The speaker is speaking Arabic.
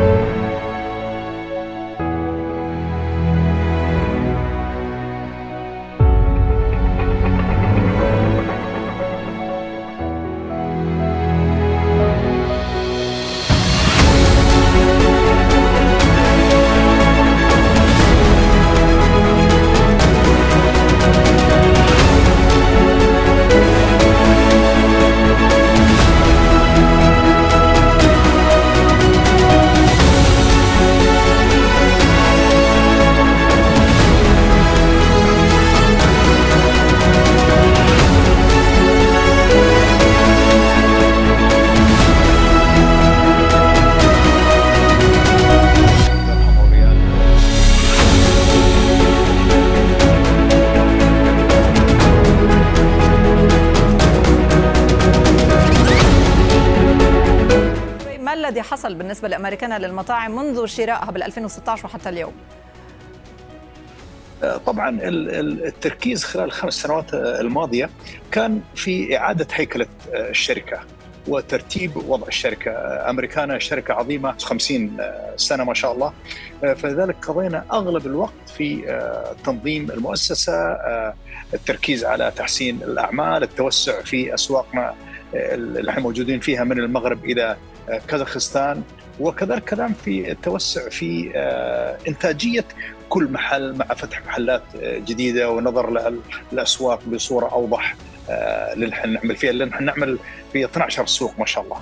ما الذي حصل بالنسبة لأمريكانا للمطاعم منذ شرائها بال 2016 وحتى اليوم؟ طبعا ال- ال- التركيز خلال الخمس سنوات الماضية كان في إعادة هيكلة الشركة وترتيب وضع الشركة، أمريكانا شركة عظيمة 50 سنة ما شاء الله فلذلك قضينا أغلب الوقت في تنظيم المؤسسة، التركيز على تحسين الأعمال، التوسع في أسواقنا اللي إحنا موجودين فيها من المغرب إلى كازاخستان وكذلك كلام في التوسع في إنتاجية كل محل مع فتح محلات جديدة ونظر للأسواق بصورة أوضح اللي نحن نعمل فيها نحن نعمل في 12 سوق ما شاء الله.